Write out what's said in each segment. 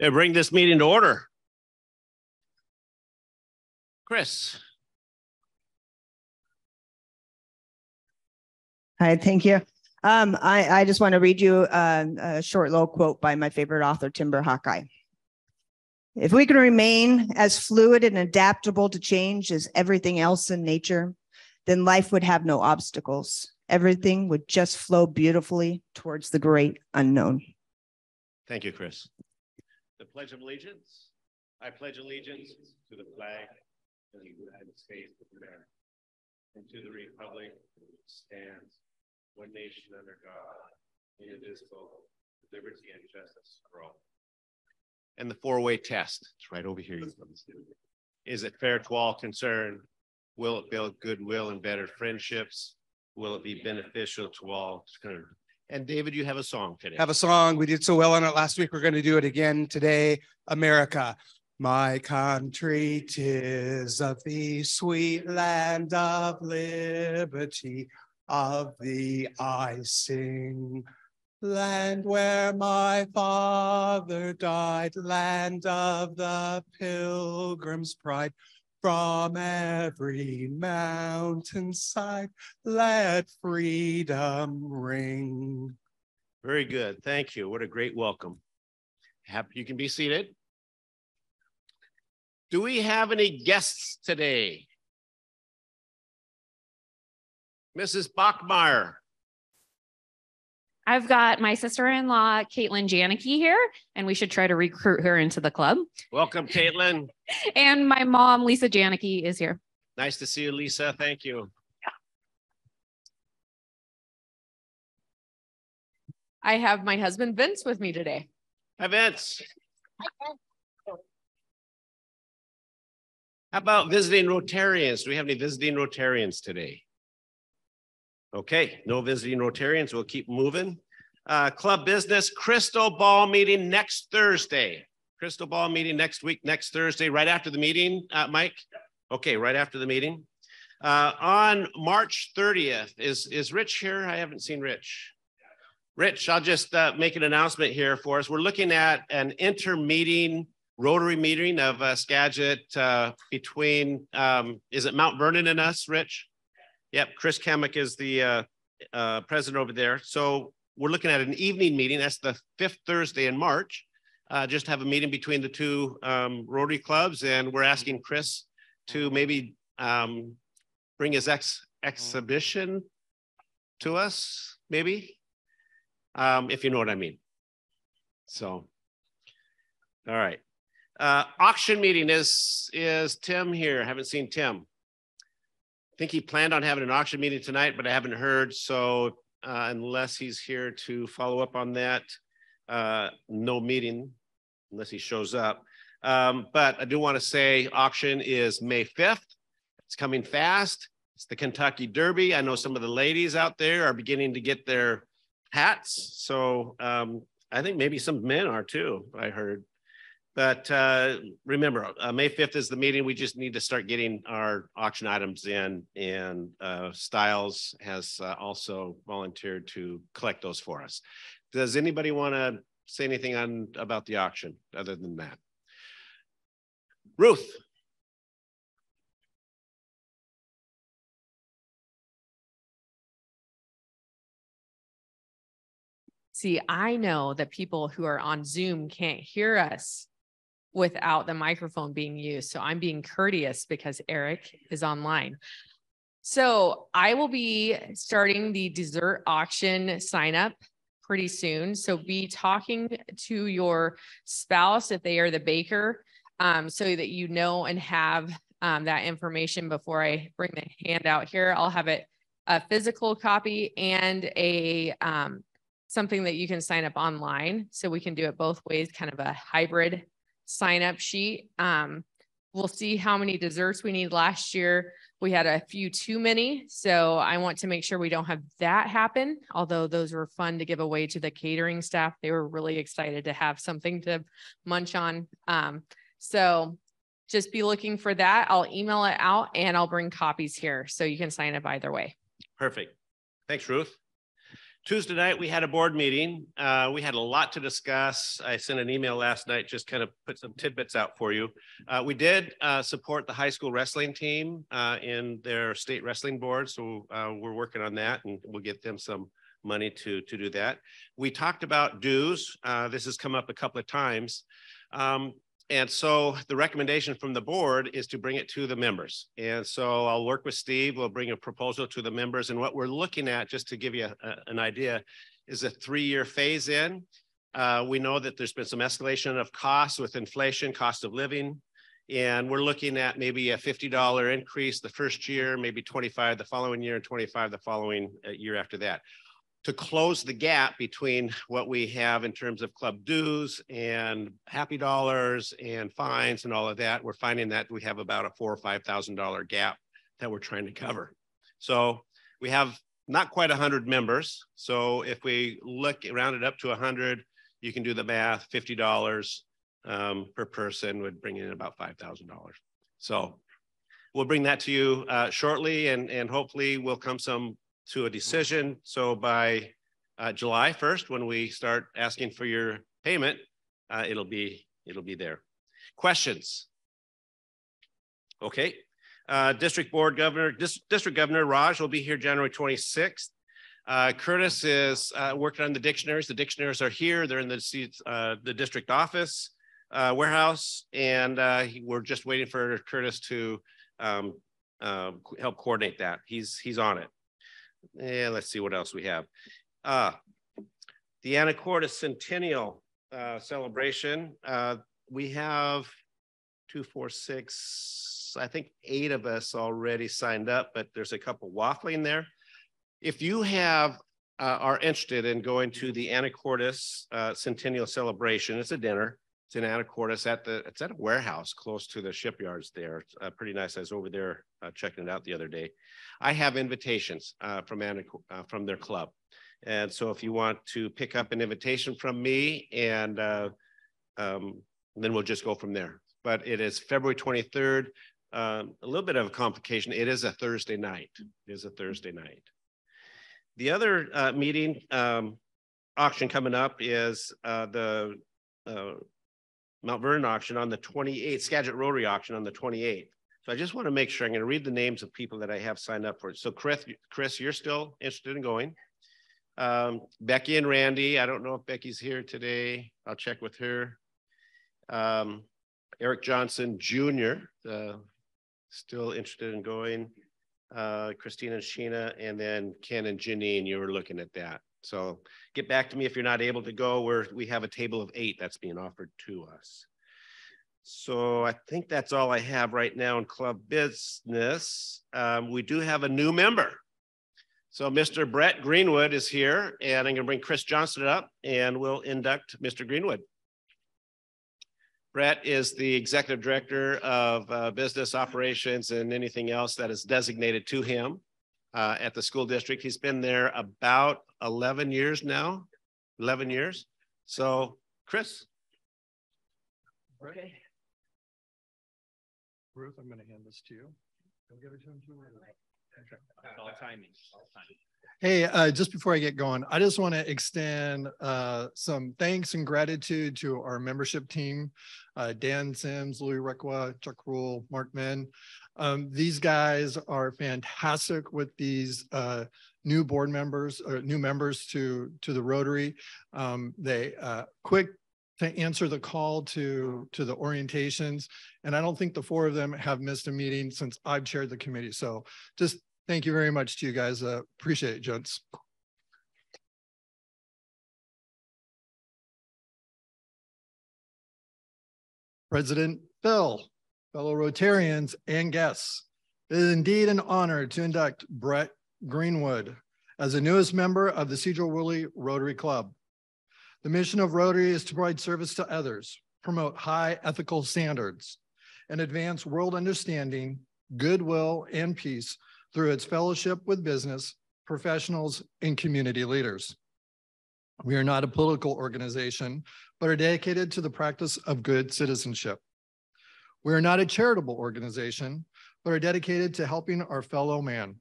I bring this meeting to order. Chris. Hi, thank you. Um, I, I just want to read you a, a short little quote by my favorite author, Timber Hawkeye. If we can remain as fluid and adaptable to change as everything else in nature, then life would have no obstacles. Everything would just flow beautifully towards the great unknown. Thank you, Chris. The Pledge of Allegiance. I pledge allegiance to the flag of the United States of America and to the republic which stands one nation under God, indivisible, with liberty and justice for all. And the four-way test, it's right over here. Is it fair to all concerned? Will it build goodwill and better friendships? Will it be beneficial to all? And David, you have a song today. Have a song. We did so well on it last week. We're going to do it again today. America. My country, tis of the sweet land of liberty of the I sing. Land where my father died, land of the pilgrim's pride. From every mountainside, let freedom ring. Very good. Thank you. What a great welcome. Happy you can be seated. Do we have any guests today? Mrs. Bachmeyer. I've got my sister-in-law, Caitlin Janicki here, and we should try to recruit her into the club. Welcome, Caitlin. and my mom, Lisa Janicki, is here. Nice to see you, Lisa. Thank you. I have my husband Vince with me today. Hi, Vince. How about visiting Rotarians? Do we have any visiting Rotarians today? Okay, no visiting Rotarians. We'll keep moving. Uh, club business crystal ball meeting next Thursday. Crystal ball meeting next week, next Thursday, right after the meeting, uh, Mike. Okay, right after the meeting. Uh, on March 30th, is is Rich here? I haven't seen Rich. Rich, I'll just uh, make an announcement here for us. We're looking at an inter-meeting Rotary meeting of uh, Skagit uh, between, um, is it Mount Vernon and us, Rich? Yep, Chris Kemick is the uh, uh, president over there. So we're looking at an evening meeting. That's the fifth Thursday in March. Uh, just have a meeting between the two um, Rotary clubs, and we're asking Chris to maybe um, bring his ex exhibition to us, maybe, um, if you know what I mean. So, all right. Uh, auction meeting is is Tim here? I haven't seen Tim think he planned on having an auction meeting tonight, but I haven't heard. So uh, unless he's here to follow up on that, uh, no meeting unless he shows up. Um, but I do want to say auction is May 5th. It's coming fast. It's the Kentucky Derby. I know some of the ladies out there are beginning to get their hats. So um, I think maybe some men are too, I heard. But uh, remember, uh, May 5th is the meeting. We just need to start getting our auction items in, and uh, Styles has uh, also volunteered to collect those for us. Does anybody want to say anything on about the auction other than that? Ruth. See, I know that people who are on Zoom can't hear us without the microphone being used. So I'm being courteous because Eric is online. So I will be starting the dessert auction sign up pretty soon. So be talking to your spouse if they are the baker um, so that you know and have um, that information before I bring the handout here. I'll have it a physical copy and a um, something that you can sign up online. So we can do it both ways, kind of a hybrid sign up sheet. Um, we'll see how many desserts we need. Last year, we had a few too many. So I want to make sure we don't have that happen. Although those were fun to give away to the catering staff. They were really excited to have something to munch on. Um, so just be looking for that. I'll email it out and I'll bring copies here so you can sign up either way. Perfect. Thanks, Ruth. Tuesday night, we had a board meeting. Uh, we had a lot to discuss. I sent an email last night, just kind of put some tidbits out for you. Uh, we did uh, support the high school wrestling team uh, in their state wrestling board. So uh, we're working on that and we'll get them some money to, to do that. We talked about dues. Uh, this has come up a couple of times. Um, and so the recommendation from the board is to bring it to the members. And so I'll work with Steve. We'll bring a proposal to the members. And what we're looking at, just to give you a, an idea, is a three-year phase in. Uh, we know that there's been some escalation of costs with inflation, cost of living. And we're looking at maybe a $50 increase the first year, maybe 25 the following year and 25 the following uh, year after that to close the gap between what we have in terms of club dues and happy dollars and fines and all of that. We're finding that we have about a four or five thousand dollar gap that we're trying to cover. So we have not quite a hundred members. So if we look round it up to a hundred, you can do the math. Fifty dollars um, per person would bring in about five thousand dollars. So we'll bring that to you uh, shortly, and and hopefully we'll come some to a decision. So by uh, July 1st, when we start asking for your payment, uh, it'll be it'll be there. Questions? Okay. Uh, District Board Governor, Dis District Governor Raj will be here January 26th. Uh, Curtis is uh, working on the dictionaries. The dictionaries are here. They're in the, uh, the district office warehouse, and uh, we're just waiting for Curtis to um, help coordinate that. He's he's on it. And let's see what else we have. Uh, the Anacortes Centennial uh, celebration. Uh, we have two, four, six, I think eight of us already signed up, but there's a couple waffling there. If you have uh, are interested in going to the Anacortes uh, Centennial Celebration, it's a dinner. It's in Anacortes at the it's at a warehouse close to the shipyards there. Uh, pretty nice. I was over there uh, checking it out the other day. I have invitations uh, from uh, from their club, and so if you want to pick up an invitation from me, and uh, um, then we'll just go from there. But it is February 23rd. Um, a little bit of a complication. It is a Thursday night. It is a Thursday night. The other uh, meeting um, auction coming up is the Mount Vernon auction on the 28th, Skagit Rotary auction on the 28th. So I just want to make sure I'm going to read the names of people that I have signed up for. So Chris, Chris, you're still interested in going. Um, Becky and Randy, I don't know if Becky's here today. I'll check with her. Um, Eric Johnson Jr., uh, still interested in going. Uh, Christina and Sheena, and then Ken and Janine, you were looking at that. So get back to me if you're not able to go. Where we have a table of eight that's being offered to us. So I think that's all I have right now in club business. Um, we do have a new member. So Mr. Brett Greenwood is here, and I'm going to bring Chris Johnson up, and we'll induct Mr. Greenwood. Brett is the executive director of uh, business operations and anything else that is designated to him uh, at the school district. He's been there about 11 years now, 11 years. So, Chris. Okay. Ruth, I'm going to hand this to you. Don't give it to him too early. All timing. Hey, uh, just before I get going, I just want to extend uh, some thanks and gratitude to our membership team, uh, Dan Sims, Louis Requa, Chuck Rule, Mark Venn. Um, these guys are fantastic with these uh, new board members or new members to, to the Rotary. Um, they uh, quick to answer the call to, to the orientations. And I don't think the four of them have missed a meeting since I've chaired the committee. So just Thank you very much to you guys. Uh, appreciate it, gents. President Phil, fellow Rotarians and guests, it is indeed an honor to induct Brett Greenwood as the newest member of the Sedro-Woolley Rotary Club. The mission of Rotary is to provide service to others, promote high ethical standards, and advance world understanding, goodwill, and peace through its fellowship with business, professionals, and community leaders. We are not a political organization, but are dedicated to the practice of good citizenship. We are not a charitable organization, but are dedicated to helping our fellow man.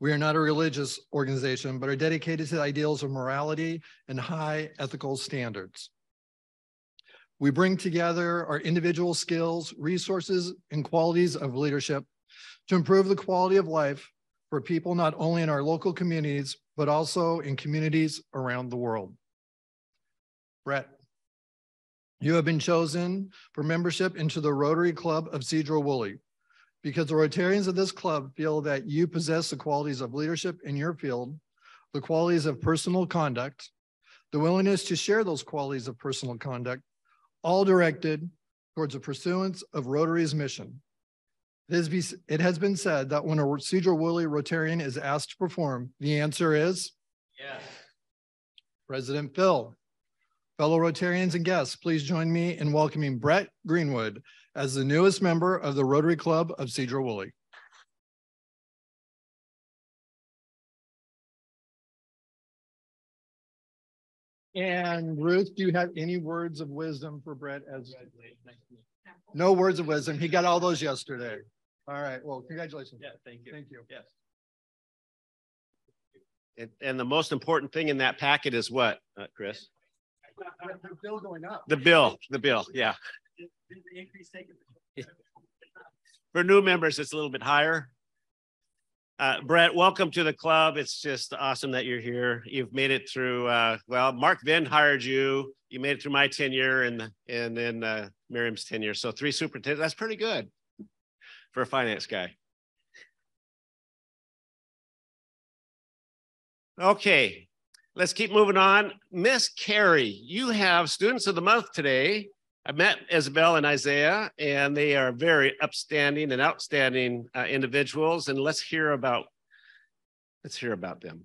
We are not a religious organization, but are dedicated to the ideals of morality and high ethical standards. We bring together our individual skills, resources, and qualities of leadership to improve the quality of life for people not only in our local communities, but also in communities around the world. Brett, you have been chosen for membership into the Rotary Club of Sedro-Woolley because the Rotarians of this club feel that you possess the qualities of leadership in your field, the qualities of personal conduct, the willingness to share those qualities of personal conduct, all directed towards the pursuance of Rotary's mission. It has, be, it has been said that when a Sedro-Woolley Rotarian is asked to perform, the answer is Yes. President Phil. Fellow Rotarians and guests, please join me in welcoming Brett Greenwood as the newest member of the Rotary Club of Sedro-Woolley. And Ruth, do you have any words of wisdom for Brett as? No words of wisdom. He got all those yesterday. All right, well, congratulations. Yeah, thank you. Thank you. Yes. And, and the most important thing in that packet is what, uh, Chris? The bill going up. The bill, the bill, yeah. For new members, it's a little bit higher. Uh, Brett, welcome to the club. It's just awesome that you're here. You've made it through, uh, well, Mark Venn hired you. You made it through my tenure and, and then, uh, Miriam's tenure. So three superintendents, that's pretty good for a finance guy. Okay, let's keep moving on. Miss Carrie, you have students of the month today. I met Isabel and Isaiah, and they are very upstanding and outstanding uh, individuals. And let's hear about let's hear about them.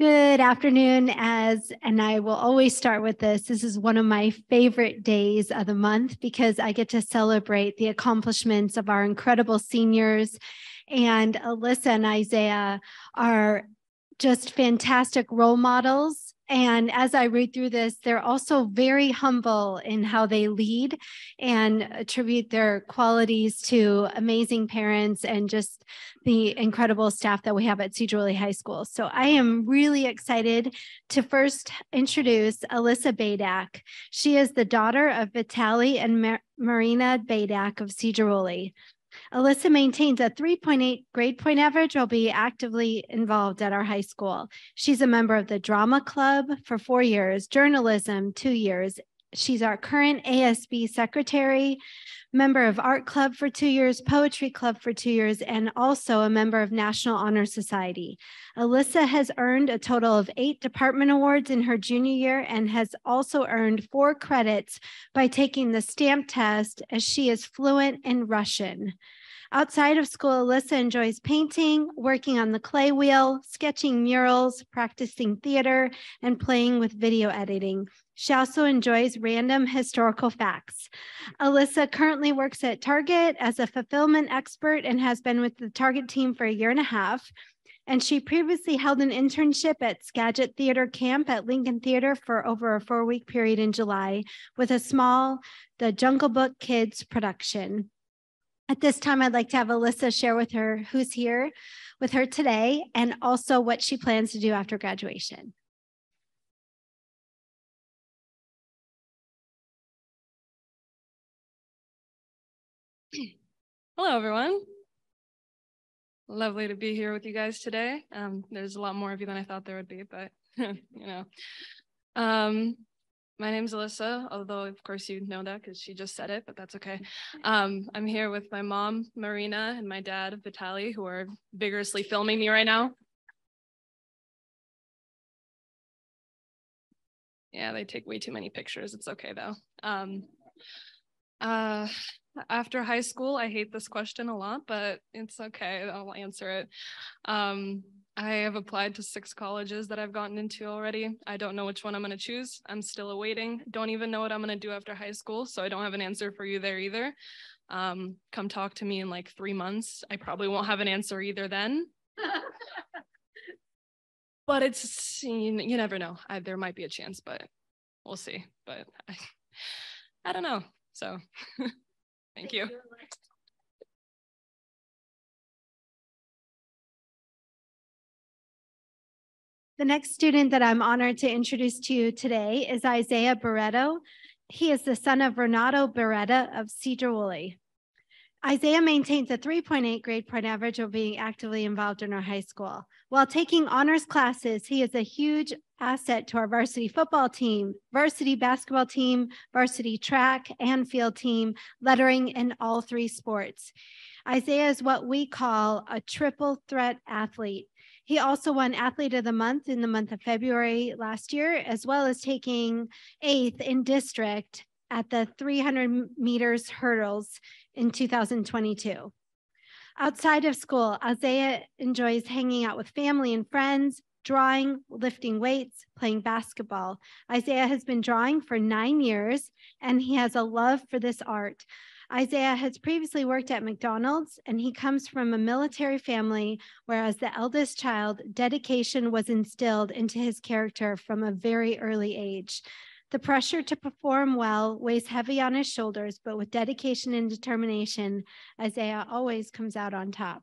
Good afternoon, as and I will always start with this. This is one of my favorite days of the month because I get to celebrate the accomplishments of our incredible seniors. And Alyssa and Isaiah are just fantastic role models. And as I read through this, they're also very humble in how they lead and attribute their qualities to amazing parents and just the incredible staff that we have at Sedro-Woolley High School. So I am really excited to first introduce Alyssa Badak. She is the daughter of Vitali and Mar- Marina Badak of Sedro-Woolley. Alyssa maintains a 3.8 grade point average while being actively involved at our high school. She's a member of the drama club for four years, journalism, two years. She's our current ASB secretary, member of art club for two years, poetry club for two years, and also a member of National Honor Society. Alyssa has earned a total of eight department awards in her junior year and has also earned four credits by taking the stamp test as she is fluent in Russian. Outside of school, Alyssa enjoys painting, working on the clay wheel, sketching murals, practicing theater, and playing with video editing. She also enjoys random historical facts. Alyssa currently works at Target as a fulfillment expert and has been with the Target team for a year and a half. And she previously held an internship at Skagit Theater Camp at Lincoln Theater for over a four week period in July with a small The Jungle Book Kids production. At this time, I'd like to have Alyssa share with her who's here with her today and also what she plans to do after graduation. Hello, everyone. Lovely to be here with you guys today. Um, there's a lot more of you than I thought there would be, but you know. Um, my name's Alyssa, although of course you know that because she just said it, but that's okay. Um, I'm here with my mom, Marina, and my dad, Vitali, who are vigorously filming me right now. Yeah, they take way too many pictures. It's okay though. Um, uh, after high school, I hate this question a lot, but it's okay. I'll answer it. Um, I have applied to six colleges that I've gotten into already. I don't know which one I'm going to choose. I'm still awaiting. Don't even know what I'm going to do after high school. So I don't have an answer for you there either. Um, come talk to me in like three months. I probably won't have an answer either then. but it's, you, you never know. I, there might be a chance, but we'll see. But I, I don't know. So thank you. The next student that I'm honored to introduce to you today is Isaiah Barreto. He is the son of Renato Beretta of Sedro-Woolley. Isaiah maintains a 3.8 grade point average while being actively involved in our high school. While taking honors classes, he is a huge asset to our varsity football team, varsity basketball team, varsity track and field team, lettering in all three sports. Isaiah is what we call a triple threat athlete. He also won Athlete of the Month in the month of February last year, as well as taking eighth in district at the 300 meters hurdles in 2022. Outside of school, Isaiah enjoys hanging out with family and friends, drawing, lifting weights, playing basketball. Isaiah has been drawing for nine years and he has a love for this art. Isaiah has previously worked at McDonald's and he comes from a military family, whereas the eldest child, dedication was instilled into his character from a very early age. The pressure to perform well weighs heavy on his shoulders, but with dedication and determination, Isaiah always comes out on top.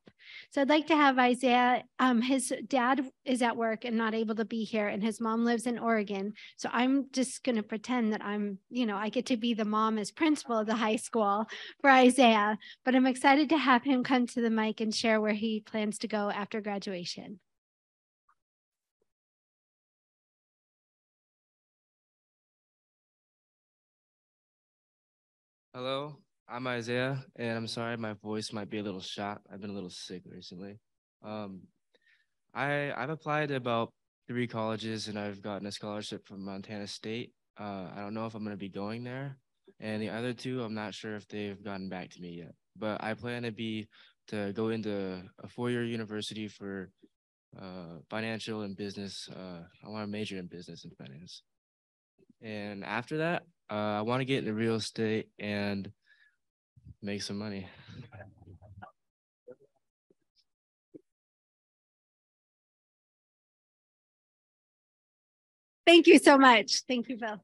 So I'd like to have Isaiah, um, his dad is at work and not able to be here, and his mom lives in Oregon. So I'm just going to pretend that I'm, you know, I get to be the mom as principal of the high school for Isaiah. But I'm excited to have him come to the mic and share where he plans to go after graduation. Hello, I'm Isaiah, and I'm sorry my voice might be a little shot. I've been a little sick recently. Um, I I've applied to about three colleges, and I've gotten a scholarship from Montana State. Uh, I don't know if I'm going to be going there, and the other two, I'm not sure if they've gotten back to me yet. But I plan to be to go into a four-year university for uh, financial and business. Uh, I want to major in business and finance. And after that, uh, I want to get into real estate and make some money. Thank you so much. Thank you, Phil.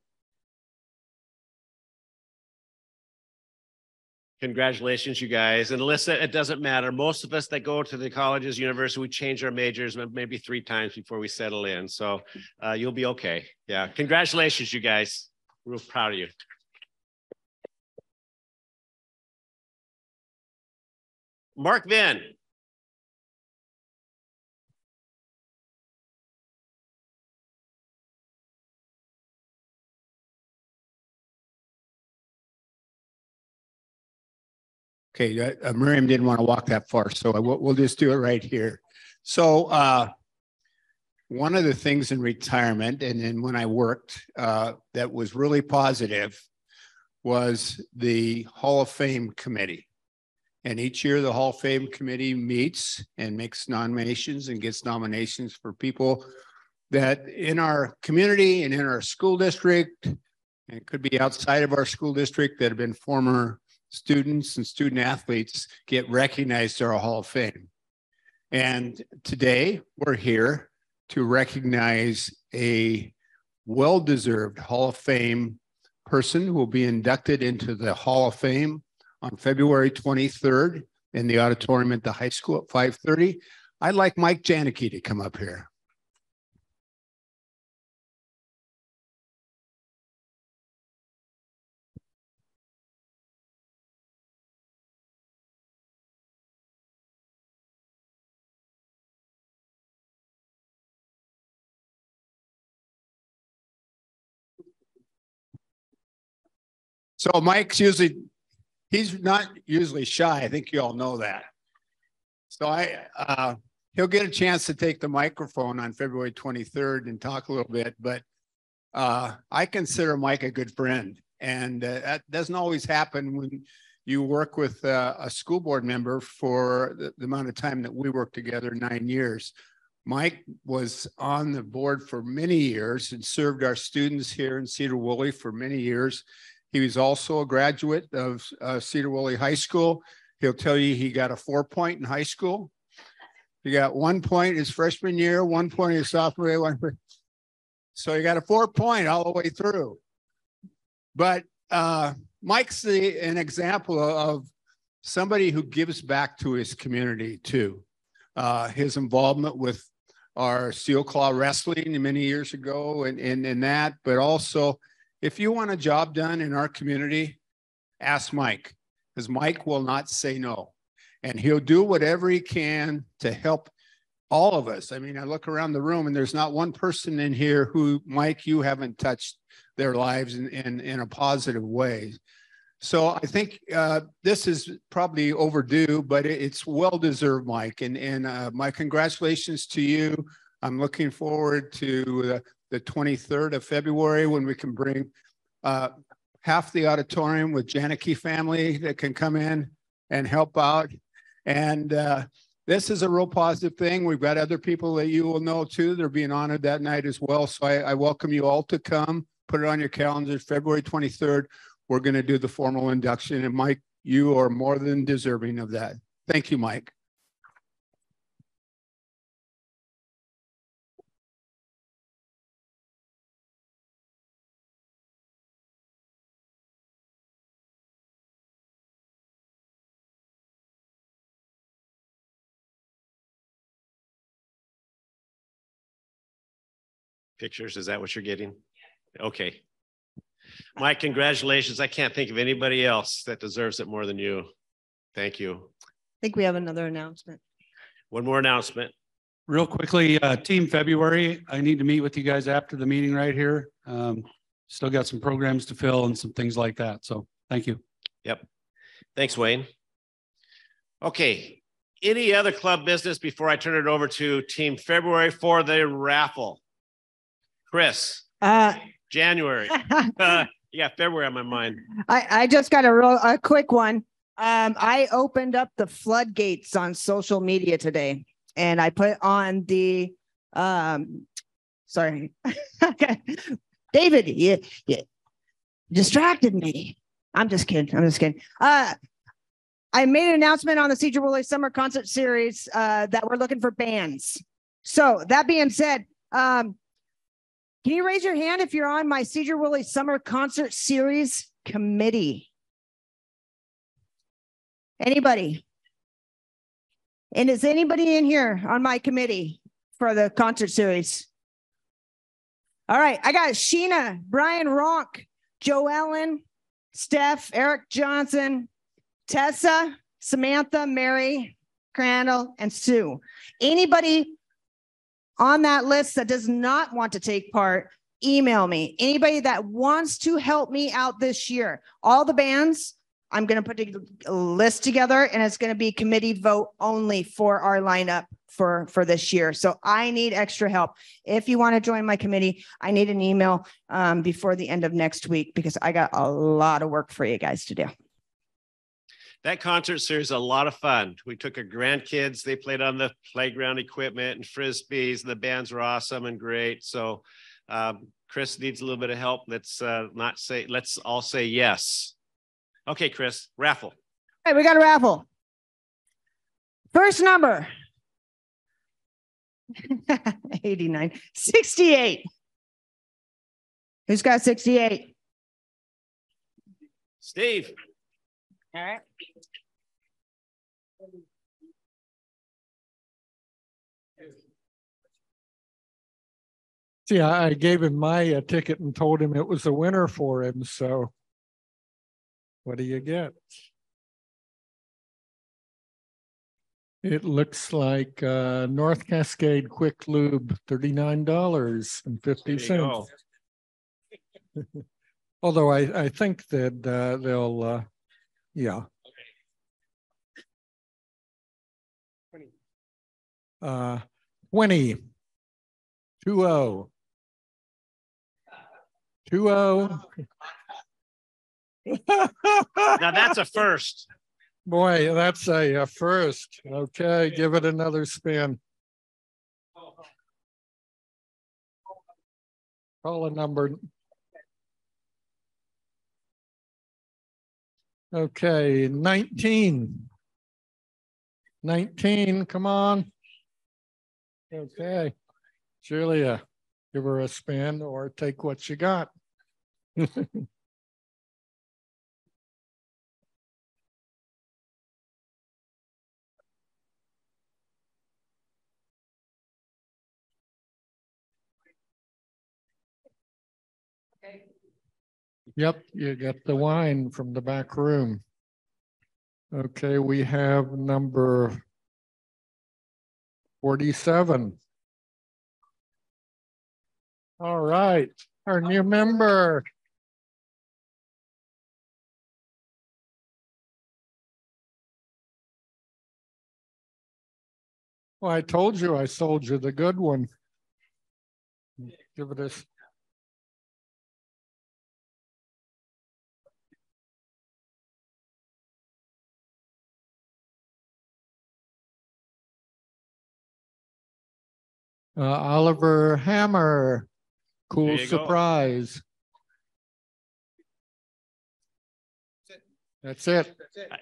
Congratulations, you guys. And Alyssa, it doesn't matter. Most of us that go to the colleges, university, we change our majors maybe three times before we settle in. So uh, you'll be okay. Yeah. Congratulations, you guys. Real proud of you. Mark Venn. Okay, uh, Miriam didn't want to walk that far, so we'll, we'll just do it right here. So uh, one of the things in retirement and then when I worked uh, that was really positive was the Hall of Fame committee. And each year the Hall of Fame committee meets and makes nominations and gets nominations for people that in our community and in our school district, and could be outside of our school district that have been former students and student athletes get recognized to our Hall of Fame. And today we're here to recognize a well deserved Hall of Fame person who will be inducted into the Hall of Fame on February 23rd in the auditorium at the high school at 5:30. I'd like Mike Janicki to come up here. So Mike's usually, he's not usually shy. I think you all know that. So I, uh, he'll get a chance to take the microphone on February 23rd and talk a little bit, but uh, I consider Mike a good friend. And uh, that doesn't always happen when you work with uh, a school board member for the, the amount of time that we worked together, nine years. Mike was on the board for many years and served our students here in Sedro-Woolley for many years. He was also a graduate of uh, Sedro-Woolley High School. He'll tell you he got a four point in high school. He got one point his freshman year, one point his sophomore year. One point. So he got a four point all the way through. But uh, Mike's the, an example of somebody who gives back to his community too. Uh, his involvement with our steel claw wrestling many years ago and, and, and that, but also if you want a job done in our community, ask Mike, because Mike will not say no. And he'll do whatever he can to help all of us. I mean, I look around the room and there's not one person in here who, Mike, you haven't touched their lives in, in, in a positive way. So I think uh, this is probably overdue, but it's well deserved, Mike. And, and uh, my congratulations to you. I'm looking forward to the 23rd of February when we can bring uh, half the auditorium with Janicki family that can come in and help out. And uh, this is a real positive thing. We've got other people that you will know too. They're being honored that night as well. So I, I welcome you all to come. Put it on your calendars, February 23rd. We're going to do the formal induction. And Mike, you are more than deserving of that. Thank you, Mike. Pictures, is that what you're getting? Okay. Mike, congratulations. I can't think of anybody else that deserves it more than you. Thank you. I think we have another announcement. One more announcement. Real quickly, uh, Team February, I need to meet with you guys after the meeting right here. Um, still got some programs to fill and some things like that. So thank you. Yep. Thanks, Wayne. Okay. Any other club business before I turn it over to Team February for the raffle? Chris, Uh, January. Uh, yeah, February on my mind. I, I just got a real, a quick one. Um, I opened up the floodgates on social media today and I put on the, um, sorry. okay. David, you, you distracted me. I'm just kidding. I'm just kidding. Uh, I made an announcement on the Sedro-Woolley Summer Concert Series uh, that we're looking for bands. So that being said, um, can you raise your hand if you're on my Sedro-Woolley Summer Concert Series committee? Anybody? And is anybody in here on my committee for the concert series? All right, I got Sheena, Brian Ronk, Joe Ellen, Steph, Eric Johnson, Tessa, Samantha, Mary, Crandall, and Sue. Anybody on that list that does not want to take part, email me. Anybody that wants to help me out this year, all the bands, I'm going to put a list together and it's going to be committee vote only for our lineup for for this year. So I need extra help. If you want to join my committee, I need an email um, before the end of next week because I got a lot of work for you guys to do. That concert series a lot of fun. We took our grandkids, they played on the playground equipment and frisbees. The bands were awesome and great. So um, Chris needs a little bit of help. Let's uh, not say, let's all say yes. Okay, Chris, raffle. Hey, we got a raffle. First number 89, 68. Who's got 68? Steve. All right. See, I gave him my uh, ticket and told him it was a winner for him. So, what do you get? It looks like uh, North Cascade Quick Lube, $39.50. Although I, I think that uh, they'll, yeah. Uh, 20, 2 0. 2 0. now that's a first. Boy, that's a, a first. Okay, give it another spin. Call a number. Okay, 19. 19, come on. Okay, Julia, give her a spin or take what you got. okay. Yep, you get the wine from the back room. Okay, we have number forty-seven. All right, our new member. Well, I told you I sold you the good one. Give it a. Uh, Oliver Hammer, cool There go. surprise. That's it.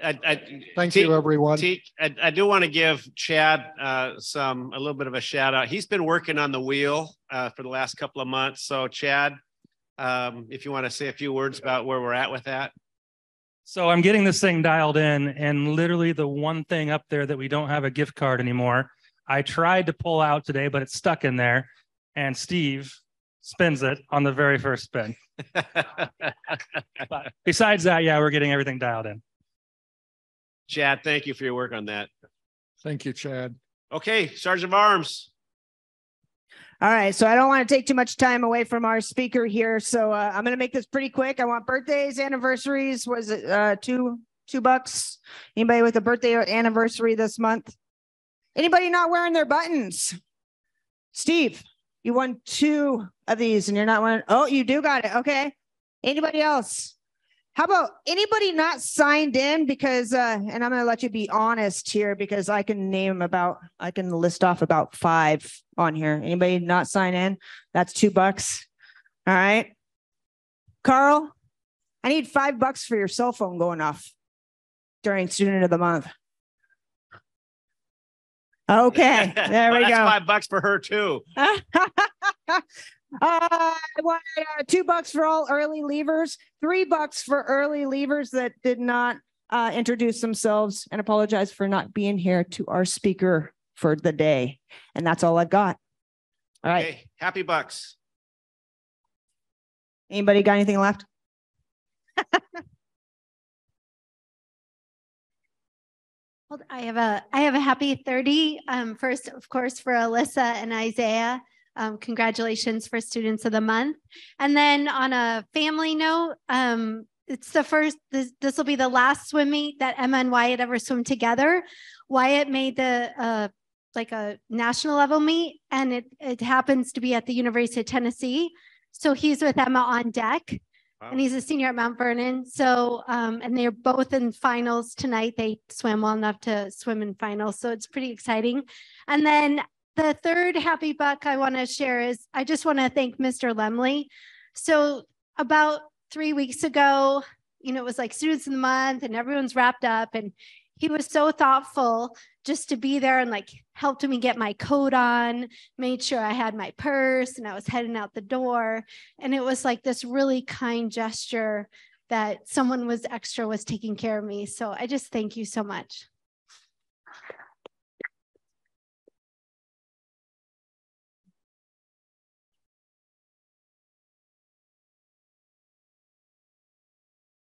I, I, Thank T- you, everyone. T- I, I do want to give Chad uh, some, a little bit of a shout out. He's been working on the wheel uh, for the last couple of months. So Chad, um, if you want to say a few words about where we're at with that. So I'm getting this thing dialed in, and literally the one thing up there that we don't have a gift card anymore. I tried to pull out today, but it's stuck in there. And Steve spins it on the very first spin. but besides that, yeah, we're getting everything dialed in. Chad, thank you for your work on that. Thank you, Chad. Okay, Sergeant of Arms. All right, so I don't want to take too much time away from our speaker here, so uh, I'm going to make this pretty quick. I want birthdays, anniversaries. Was it uh, two two bucks? Anybody with a birthday or anniversary this month? Anybody not wearing their buttons? Steve, you won two of these, and you're not wearing. Oh, you do got it. Okay. Anybody else? How about anybody not signed in? Because, uh, and I'm going to let you be honest here because I can name about, I can list off about five on here. Anybody not sign in? That's two bucks. All right. Carl, I need five bucks for your cell phone going off during student of the month. Okay, there we That's go. Five bucks for her too. Uh, I uh, two bucks for all early leavers, three bucks for early leavers that did not uh, introduce themselves and apologize for not being here to our speaker for the day. And that's all I've got. All right. Okay, happy bucks. Anybody got anything left? Well, I have a I have a happy 30. Um, first, of course, for Alyssa and Isaiah. Um, congratulations for Students of the Month. And then on a family note, um, it's the first, this, this will be the last swim meet that Emma and Wyatt ever swim together. Wyatt made the uh, like a national level meet, and it, it happens to be at the University of Tennessee. So he's with Emma on deck and he's a senior at Mount Vernon. So, um, and they're both in finals tonight. They swam well enough to swim in finals. So it's pretty exciting. And then the third happy buck I want to share is I just want to thank Mr. Lemley. So about three weeks ago, you know, it was like students of the month and everyone's wrapped up and he was so thoughtful just to be there and like helped me get my coat on, made sure I had my purse and I was heading out the door. And it was like this really kind gesture that someone was extra was taking care of me. So I just thank you so much.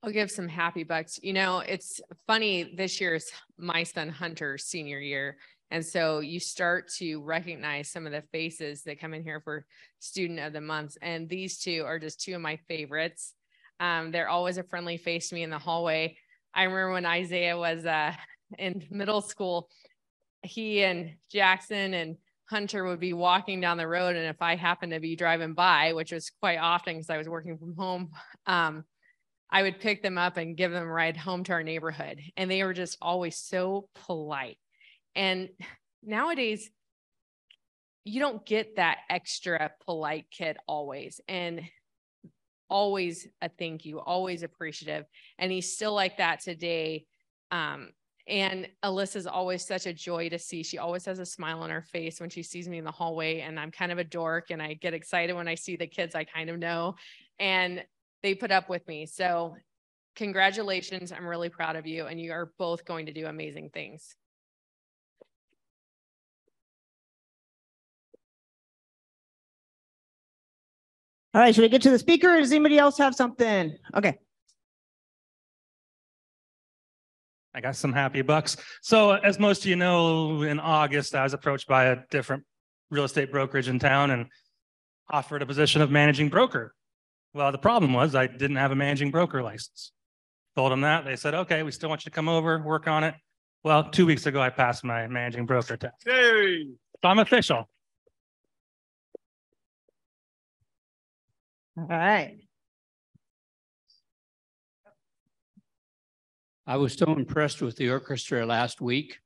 I'll give some happy bucks. You know, it's funny. This year's my son Hunter's senior year. And so you start to recognize some of the faces that come in here for student of the month. And these two are just two of my favorites. Um, they're always a friendly face to me in the hallway. I remember when Isaiah was uh, in middle school, he and Jackson and Hunter would be walking down the road. And if I happened to be driving by, which was quite often because I was working from home, um, I would pick them up and give them a ride home to our neighborhood. And they were just always so polite. And nowadays, you don't get that extra polite kid always. And always a thank you, always appreciative. And he's still like that today. Um, and Alyssa's always such a joy to see. She always has a smile on her face when she sees me in the hallway. And I'm kind of a dork and I get excited when I see the kids I kind of know. And they put up with me. So, congratulations. I'm really proud of you. And you are both going to do amazing things. All right, should we get to the speaker? or Does anybody else have something? Okay. I got some happy bucks. So, as most of you know, in August, I was approached by a different real estate brokerage in town and offered a position of managing broker. Well, the problem was I didn't have a managing broker license. Told them that. They said, okay, we still want you to come over, work on it. Well, two weeks ago, I passed my managing broker test. Hey. So I'm official. All right. I was so impressed with the orchestra last week.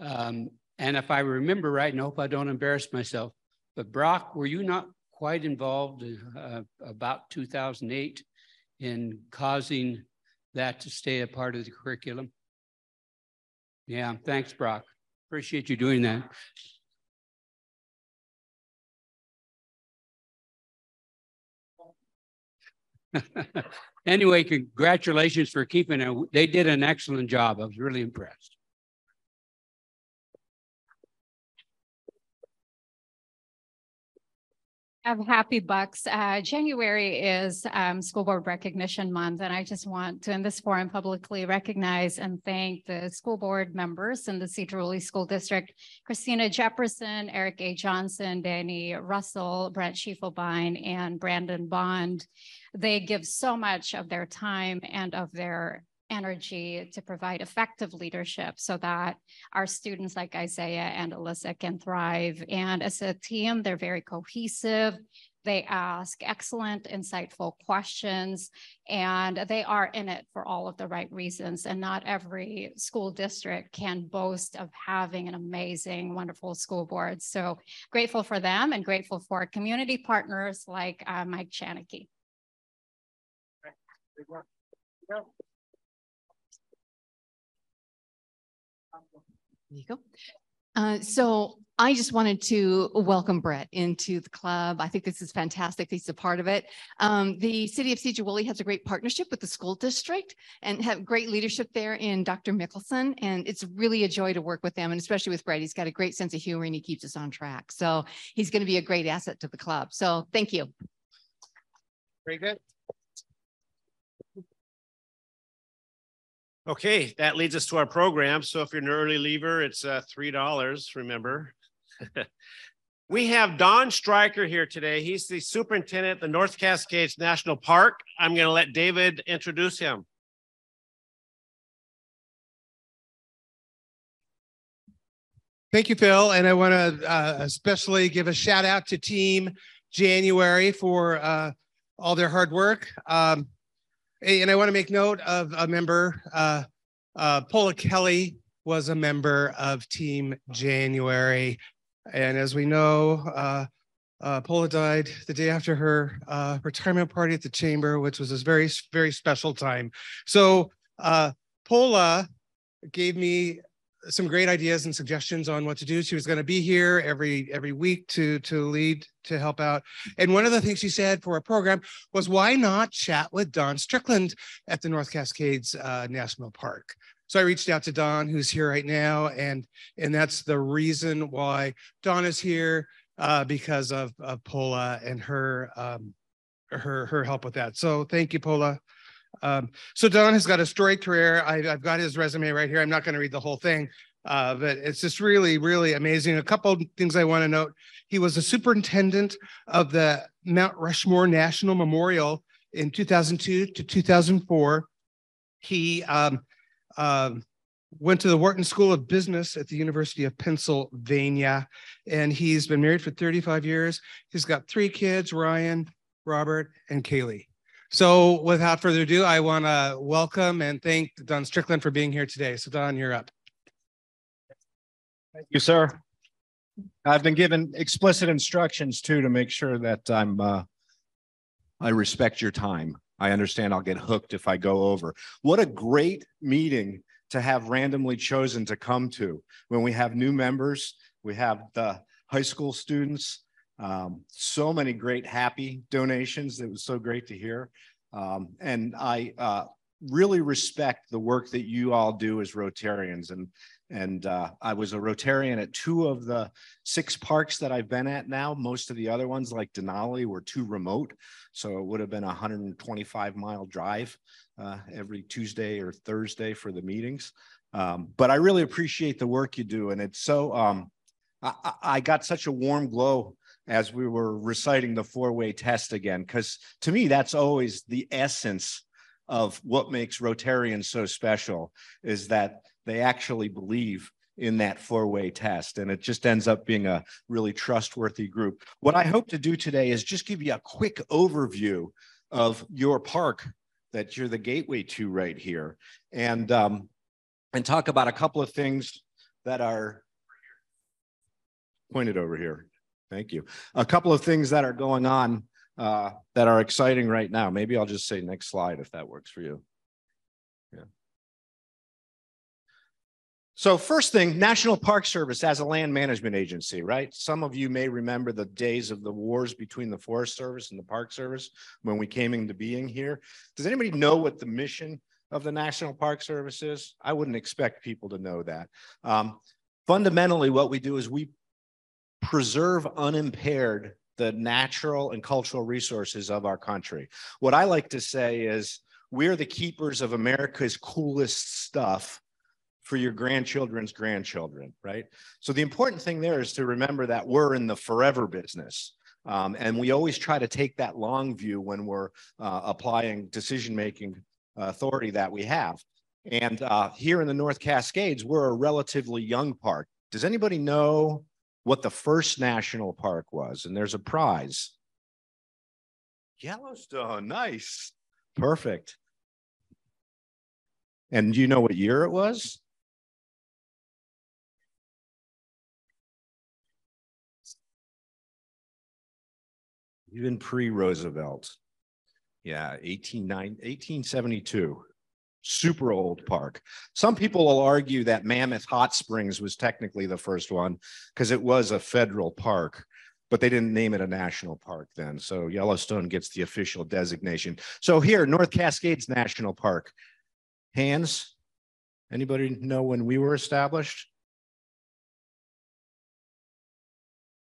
Um, and if I remember right, and I hope I don't embarrass myself, but Brock, were you not quite involved uh, about 2008 in causing that to stay a part of the curriculum? Yeah, thanks, Brock. Appreciate you doing that. anyway, congratulations for keeping it. They did an excellent job. I was really impressed. Of Happy Bucks. Uh, January is um, School Board Recognition Month, and I just want to, in this forum, publicly recognize and thank the school board members in the Sedro-Woolley School District, Christina Jefferson, Eric A. Johnson, Danny Russell, Brent Schiefelbein, and Brandon Bond. They give so much of their time and of their energy to provide effective leadership so that our students like Isaiah and Alyssa can thrive. And as a team, they're very cohesive. They ask excellent, insightful questions, and they are in it for all of the right reasons. And not every school district can boast of having an amazing, wonderful school board. So grateful for them and grateful for community partners like uh, Mike Chanicki. You go. Uh, so I just wanted to welcome Brett into the club. I think this is fantastic. He's a part of it. Um, the city of Sedro-Woolley has a great partnership with the school district and have great leadership there in Dr. Mickelson. And it's really a joy to work with them and especially with Brett. He's got a great sense of humor and he keeps us on track. So he's going to be a great asset to the club. So thank you. Very good. Okay, that leads us to our program. So if you're an early leaver, it's uh, $3, remember. we have Don Striker here today. He's the superintendent at the North Cascades National Park. I'm going to let David introduce him. Thank you, Phil. And I want to uh, especially give a shout out to Team January for uh, all their hard work. Um, and I want to make note of a member, uh, uh, Paula Kelly was a member of Team January. And as we know, uh, uh, Paula died the day after her uh, retirement party at the chamber, which was a very, very special time. So uh, Paula gave me some great ideas and suggestions on what to do. She was going to be here every every week to to lead to help out. And one of the things she said for a program was why not chat with Don Strickland at the North Cascades uh, National Park. So I reached out to Don, who's here right now, and and that's the reason why Don is here uh, because of, of Paula and her um, her her help with that. So thank you, Paula. Um, so Don has got a storied career. I, have got his resume right here. I'm not going to read the whole thing, uh, but it's just really, really amazing. A couple things I want to note. He was a superintendent of the Mount Rushmore National Memorial in 2002 to 2004. He um, uh, went to the Wharton School of Business at the University of Pennsylvania, and he's been married for 35 years. He's got three kids, Ryan, Robert, and Kaylee. So without further ado, I want to welcome and thank Don Strickland for being here today. So Don, you're up. Thank you, sir. I've been given explicit instructions too to make sure that I'm uh, I respect your time. I understand I'll get hooked if I go over. What a great meeting to have randomly chosen to come to when we have new members, we have the high school students, um, so many great happy donations. It was so great to hear. Um, and I uh, really respect the work that you all do as Rotarians. And, and uh, I was a Rotarian at two of the six parks that I've been at now. Most of the other ones, like Denali, were too remote. So it would have been a 125 mile drive uh, every Tuesday or Thursday for the meetings. Um, but I really appreciate the work you do. And it's so, um, I, I got such a warm glow as we were reciting the four way test again, because to me, that's always the essence of what makes Rotarians so special is that they actually believe in that four way test. And it just ends up being a really trustworthy group. What I hope to do today is just give you a quick overview of your park that you're the gateway to right here. And, um, and talk about a couple of things that are pointed over here. Thank you. A couple of things that are going on uh, that are exciting right now. Maybe I'll just say next slide if that works for you. Yeah. So first thing, National Park Service as a land management agency, right? Some of you may remember the days of the wars between the Forest Service and the Park Service when we came into being here. Does anybody know what the mission of the National Park Service is? I wouldn't expect people to know that. Um, fundamentally, what we do is we preserve unimpaired the natural and cultural resources of our country. What I like to say is we're the keepers of America's coolest stuff for your grandchildren's grandchildren, right? So the important thing there is to remember that we're in the forever business. Um, and we always try to take that long view when we're uh, applying decision making authority that we have. And uh, here in the North Cascades, we're a relatively young park. Does anybody know what the first national park was, and there's a prize. Yellowstone, nice, perfect. And do you know what year it was? Even pre-Roosevelt. Yeah, 1872 super old park. Some people will argue that Mammoth Hot Springs was technically the first one because it was a federal park, but they didn't name it a national park then. So Yellowstone gets the official designation. So here, North Cascades National Park. Hands? Anybody know when we were established?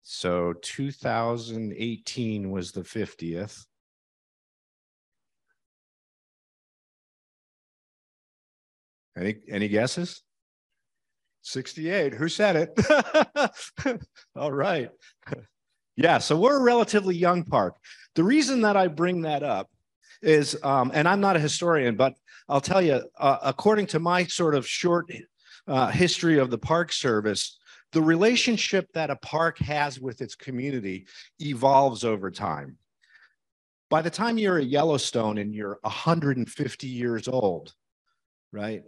So 2018 was the 50th. Any any guesses? 68. Who said it? All right. yeah, so we're a relatively young park. The reason that I bring that up is, um, and I'm not a historian, but I'll tell you, uh, according to my sort of short uh, history of the Park Service, the relationship that a park has with its community evolves over time. By the time you're at Yellowstone and you're 150 years old, right?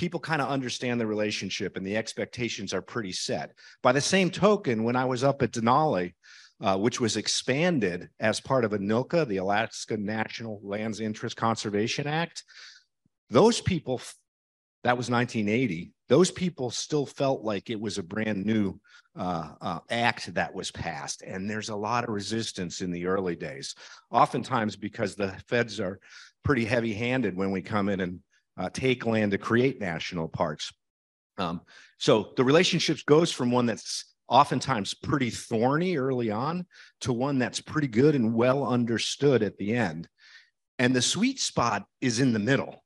People kind of understand the relationship and the expectations are pretty set. By the same token, when I was up at Denali, uh, which was expanded as part of ANILCA, the Alaska National Lands Interest Conservation Act, those people, that was 1980, those people still felt like it was a brand new uh, uh, act that was passed. And there's a lot of resistance in the early days, oftentimes because the feds are pretty heavy handed when we come in and take land to create national parks. Um, so the relationships goes from one that's oftentimes pretty thorny early on to one that's pretty good and well understood at the end. And the sweet spot is in the middle.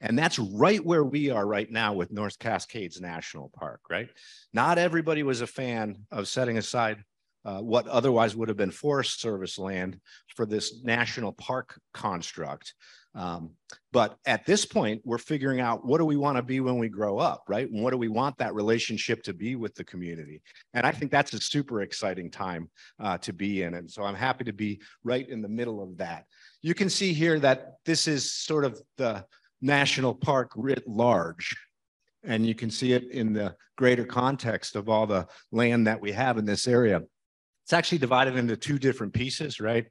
And that's right where we are right now with North Cascades National Park, right? Not everybody was a fan of setting aside uh, what otherwise would have been Forest Service land for this national park construct. Um, but at this point, we're figuring out what do we want to be when we grow up, right? And what do we want that relationship to be with the community? And I think that's a super exciting time uh, to be in. And so I'm happy to be right in the middle of that. You can see here that this is sort of the national park writ large. And you can see it in the greater context of all the land that we have in this area. It's actually divided into two different pieces, right?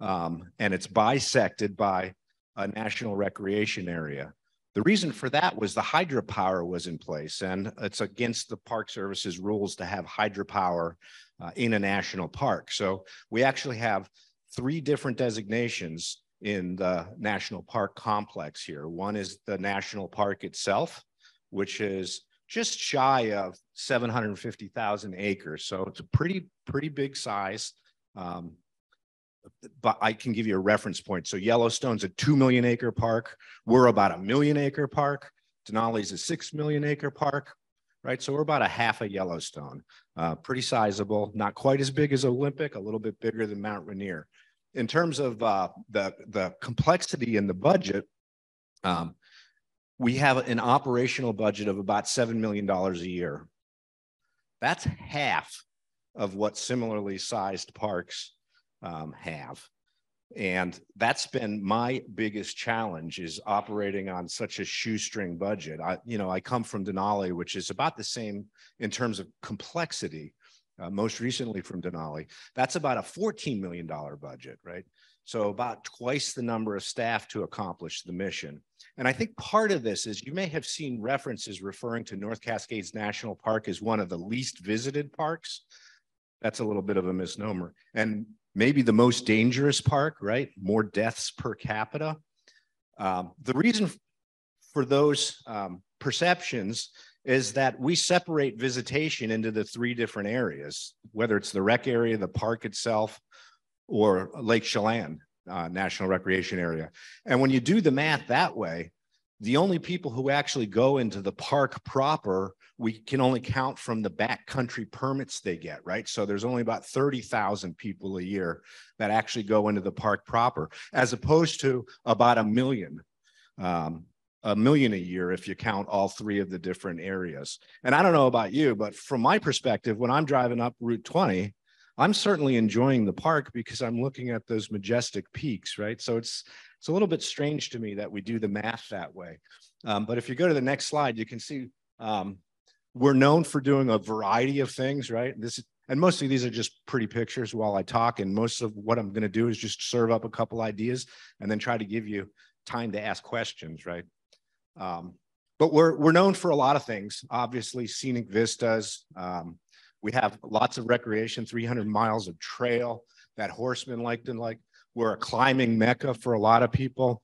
Um, and it's bisected by a national recreation area. The reason for that was the hydropower was in place, and it's against the Park Service's rules to have hydropower uh, in a national park. So we actually have three different designations in the national park complex here. One is the national park itself, which is just shy of 750,000 acres. So it's a pretty, pretty big size. Um, but I can give you a reference point. So Yellowstone's a 2 million acre park. We're about a million acre park. Denali's a 6 million acre park, right? So we're about a half a Yellowstone, uh, pretty sizable, not quite as big as Olympic, a little bit bigger than Mount Rainier. In terms of uh, the, the complexity in the budget, um, we have an operational budget of about $7 million a year. That's half of what similarly sized parks um, have. And that's been my biggest challenge is operating on such a shoestring budget. I, you know, I come from Denali, which is about the same in terms of complexity, uh, most recently from Denali. That's about a $14 million budget, right? So about twice the number of staff to accomplish the mission. And I think part of this is you may have seen references referring to North Cascades National Park as one of the least visited parks. That's a little bit of a misnomer. And maybe the most dangerous park, right? More deaths per capita. Um, the reason for those um, perceptions is that we separate visitation into the three different areas, whether it's the rec area, the park itself, or Lake Chelan uh, National Recreation Area. And when you do the math that way, the only people who actually go into the park proper we can only count from the backcountry permits they get right? So there's only about 30,000 people a year that actually go into the park proper as opposed to about a million um, a million a year if you count all three of the different areas. And i don't know about you but from my perspective when i'm driving up route 20 i'm certainly enjoying the park because i'm looking at those majestic peaks right? So it's it's a little bit strange to me that we do the math that way. Um, but if you go to the next slide, you can see um, we're known for doing a variety of things, right? This and mostly these are just pretty pictures while I talk. And most of what I'm going to do is just serve up a couple ideas and then try to give you time to ask questions, right? Um, but we're we're known for a lot of things. Obviously, scenic vistas. Um, we have lots of recreation, 300 miles of trail that horsemen like and like. We're a climbing mecca for a lot of people.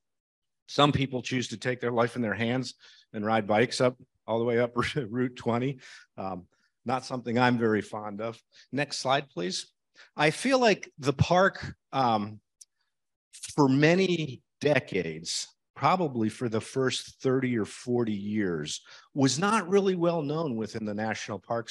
Some people choose to take their life in their hands and ride bikes up all the way up Route 20. Um, not something I'm very fond of. Next slide, please. I feel like the park, um, for many decades, probably for the first 30 or 40 years, was not really well known within the national park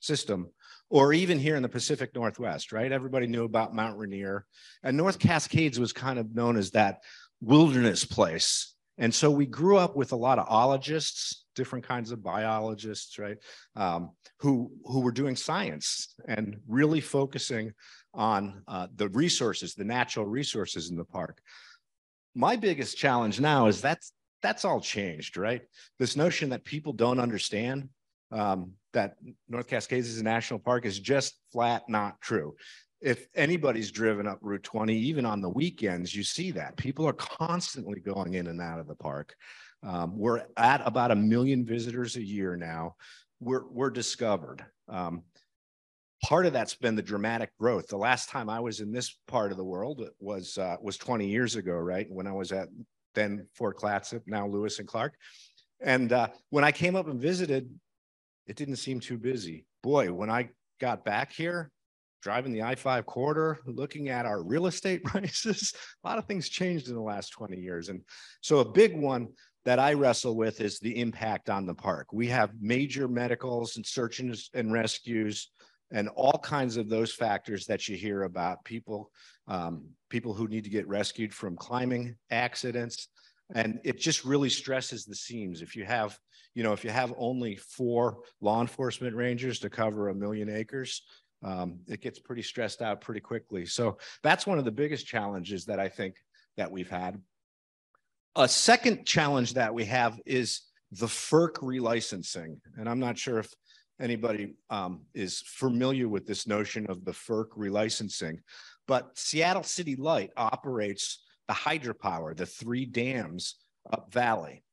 system or even here in the Pacific Northwest, right? Everybody knew about Mount Rainier. And North Cascades was kind of known as that wilderness place. And so we grew up with a lot of ologists, different kinds of biologists, right? Um, who, who were doing science and really focusing on uh, the resources, the natural resources in the park. My biggest challenge now is that's that's all changed, right? This notion that people don't understand um, that North Cascades is a national park is just flat not true. If anybody's driven up Route 20, even on the weekends, you see that people are constantly going in and out of the park. Um, we're at about a million visitors a year now. We're, we're discovered. Um, part of that's been the dramatic growth. The last time I was in this part of the world was uh, was 20 years ago, right? When I was at then Fort Clatsop, now Lewis and Clark. And uh, when I came up and visited, it didn't seem too busy. Boy, when I got back here, driving the I 5 corridor, looking at our real estate prices, a lot of things changed in the last 20 years. And so, a big one that I wrestle with is the impact on the park. We have major medicals and search and rescues and all kinds of those factors that you hear about people um, people who need to get rescued from climbing accidents and it just really stresses the seams. If you have you know if you have only four law enforcement rangers to cover a million acres um, it gets pretty stressed out pretty quickly. So that's one of the biggest challenges that i think that we've had. A second challenge that we have is the FERC relicensing. And i'm not sure if anybody um, is familiar with this notion of the FERC relicensing but seattle city light operates the hydropower, the three dams up valley,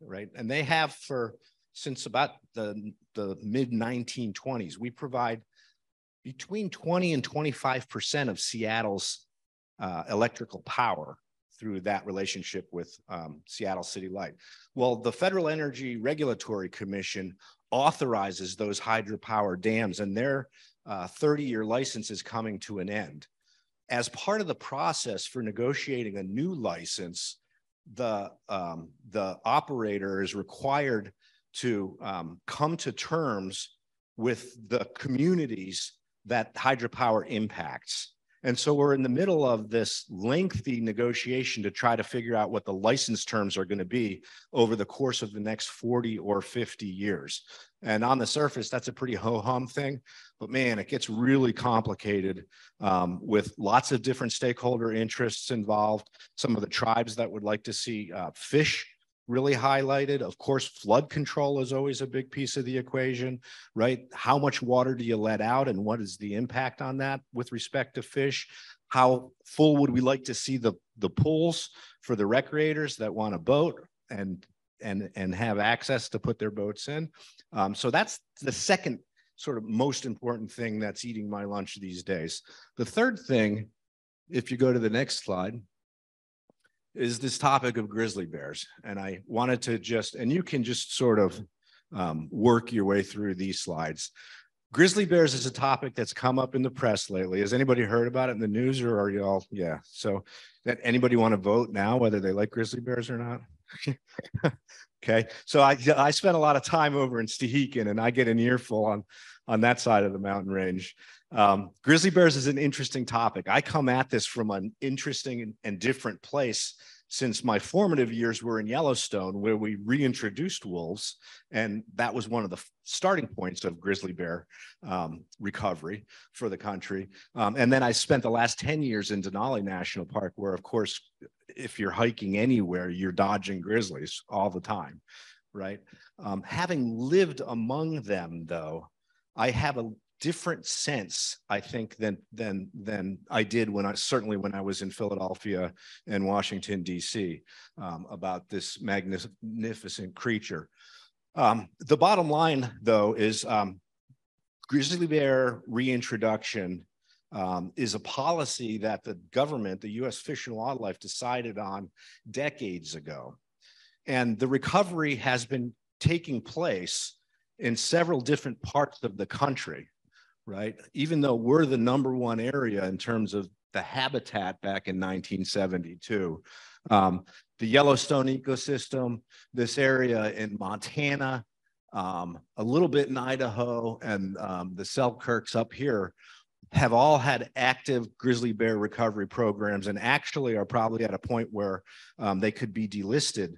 right? And they have for since about the, the mid 1920s. We provide between 20 and 25% of Seattle's uh, electrical power through that relationship with um, Seattle City Light. Well, the Federal Energy Regulatory Commission authorizes those hydropower dams, and their 30-year license is coming to an end. As part of the process for negotiating a new license, the um, the operator is required to um, come to terms with the communities that hydropower impacts. And so we're in the middle of this lengthy negotiation to try to figure out what the license terms are going to be over the course of the next 40 or 50 years. And on the surface, that's a pretty ho hum thing. But man, it gets really complicated um, with lots of different stakeholder interests involved. Some of the tribes that would like to see uh, fish really highlighted. Of course, flood control is always a big piece of the equation, right? How much water do you let out and what is the impact on that with respect to fish? How full would we like to see the, the pools for the recreators that want a boat and, and, and have access to put their boats in? Um, so that's the second sort of most important thing that's eating my lunch these days. The third thing, if you go to the next slide, is this topic of grizzly bears. And I wanted to just, and you can just sort of um, work your way through these slides. Grizzly bears is a topic that's come up in the press lately. Has anybody heard about it in the news or are you all, yeah. So that anybody want to vote now, whether they like grizzly bears or not? okay. So I, I spent a lot of time over in Stehekin and I get an earful on, on that side of the mountain range. Um, grizzly bears is an interesting topic. I come at this from an interesting and different place since my formative years were in Yellowstone, where we reintroduced wolves. And that was one of the starting points of grizzly bear um, recovery for the country. Um, and then I spent the last 10 years in Denali National Park, where, of course, if you're hiking anywhere, you're dodging grizzlies all the time, right? Um, having lived among them, though, I have a different sense, I think, than than than I did when I certainly when I was in Philadelphia and Washington D.C. Um, about this magnificent creature. Um, the bottom line, though, is um, grizzly bear reintroduction um, is a policy that the government, the U.S. Fish and Wildlife, decided on decades ago, and the recovery has been taking place in several different parts of the country right? Even though we're the number one area in terms of the habitat back in 1972. Um, the Yellowstone ecosystem, this area in Montana, um, a little bit in Idaho, and um, the Selkirks up here have all had active grizzly bear recovery programs and actually are probably at a point where um, they could be delisted.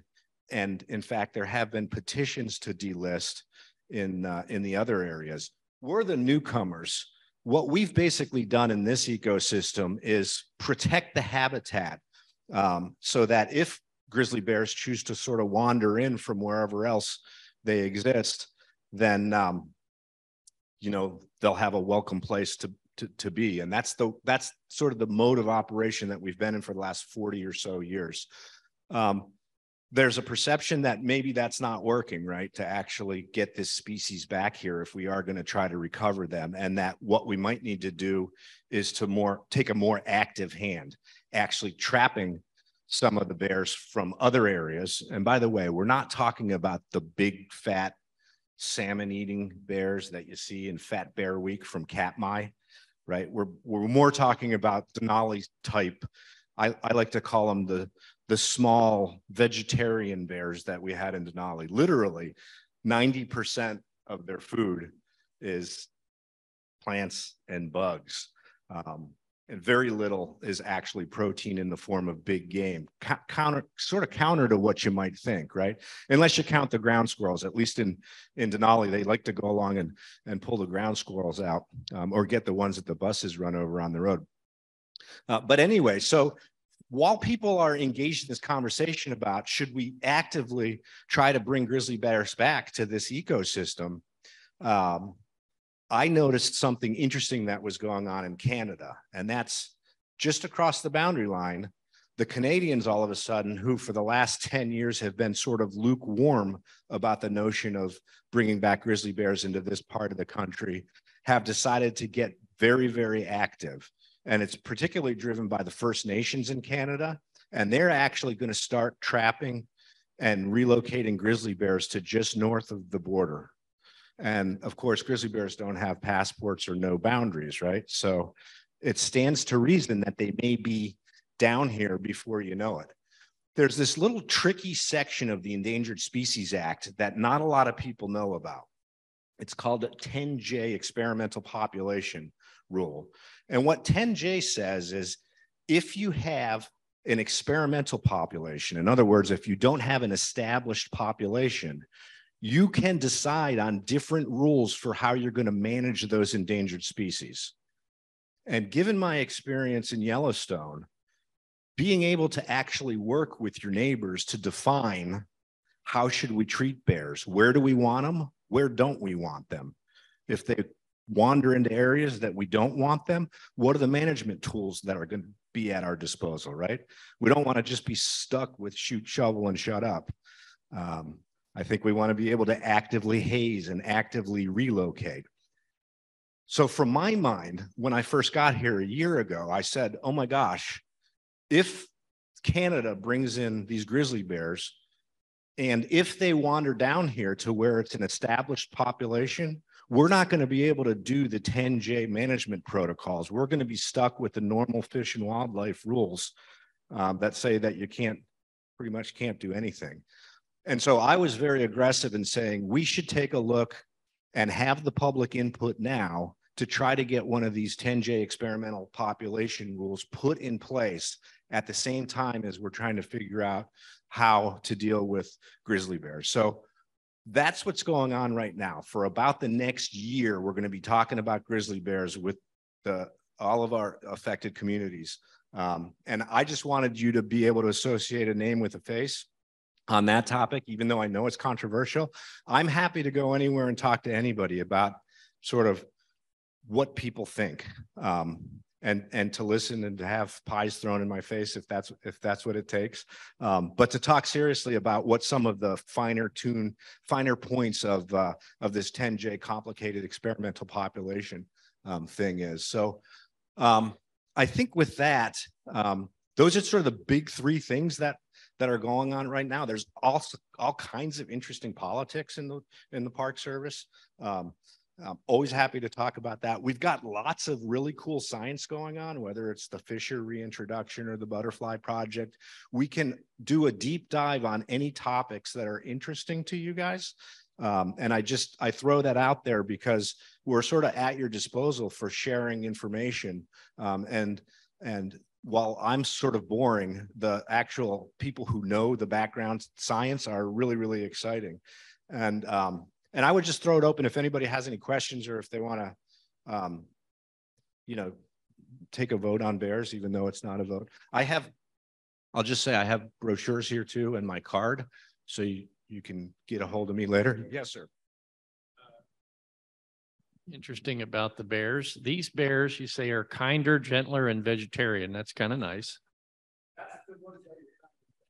And in fact, there have been petitions to delist in, uh, in the other areas we're the newcomers. What we've basically done in this ecosystem is protect the habitat um, so that if grizzly bears choose to sort of wander in from wherever else they exist, then um, you know they'll have a welcome place to, to to be, and that's the that's sort of the mode of operation that we've been in for the last forty or so years. Um, there's a perception that maybe that's not working, right? To actually get this species back here if we are going to try to recover them. And that what we might need to do is to more take a more active hand, actually trapping some of the bears from other areas. And by the way, we're not talking about the big fat salmon eating bears that you see in Fat Bear Week from Katmai, right? We're, we're more talking about Denali type. I, I like to call them the the small vegetarian bears that we had in Denali. Literally, 90% of their food is plants and bugs. Um, and very little is actually protein in the form of big game. counter, sort of counter to what you might think, right? Unless you count the ground squirrels. At least in in Denali, they like to go along and and pull the ground squirrels out, um, or get the ones that the buses run over on the road. Uh, but anyway, so while people are engaged in this conversation about should we actively try to bring grizzly bears back to this ecosystem, um, I noticed something interesting that was going on in Canada, and that's just across the boundary line. The Canadians, all of a sudden, who for the last 10 years have been sort of lukewarm about the notion of bringing back grizzly bears into this part of the country, have decided to get very, very active and it's particularly driven by the First Nations in Canada And they're actually going to start trapping and relocating grizzly bears to just north of the border. And of course, grizzly bears don't have passports or no boundaries, right? So it stands to reason that they may be down here before you know it. There's this little tricky section of the Endangered Species Act that not a lot of people know about. It's called 10J experimental population rule. And what 10J says is if you have an experimental population, in other words, if you don't have an established population, you can decide on different rules for how you're going to manage those endangered species. And given my experience in Yellowstone, being able to actually work with your neighbors to define how should we treat bears? Where do we want them? Where don't we want them? If they wander into areas that we don't want them, what are the management tools that are going to be at our disposal, right? We don't want to just be stuck with shoot, shovel, and shut up. Um, I think we want to be able to actively haze and actively relocate. So, from my mind, when I first got here a year ago, I said, oh my gosh, if Canada brings in these grizzly bears, and if they wander down here to where it's an established population, we're not going to be able to do the 10J management protocols. We're going to be stuck with the normal fish and wildlife rules um, that say that you can't, pretty much can't do anything. And so I was very aggressive in saying we should take a look and have the public input now to try to get one of these 10J experimental population rules put in place at the same time as we're trying to figure out how to deal with grizzly bears. So that's what's going on right now. For about the next year, we're going to be talking about grizzly bears with the all of our affected communities. Um, and I just wanted you to be able to associate a name with a face on that topic, even though I know it's controversial. I'm happy to go anywhere and talk to anybody about sort of what people think. Um, and and to listen and to have pies thrown in my face if that's if that's what it takes. Um, but to talk seriously about what some of the finer tune finer points of uh, of this 10j complicated experimental population um, thing is. So um, i think with that um, those are sort of the big three things that that are going on right now. There's also all kinds of interesting politics in the in the park service. Um, I'm always happy to talk about that. We've got lots of really cool science going on, whether it's the Fisher reintroduction or the butterfly project. We can do a deep dive on any topics that are interesting to you guys. Um, and I just I throw that out there because we're sort of at your disposal for sharing information. Um, and and while I'm sort of boring, the actual people who know the background science are really really exciting. And um, and I would just throw it open if anybody has any questions or if they want to, um, you know, take a vote on bears, even though it's not a vote. I have, I'll just say I have brochures here too and my card. So you, you can get a hold of me later. Yes, sir. Interesting about the bears. These bears, you say, are kinder, gentler, and vegetarian. That's kind of nice.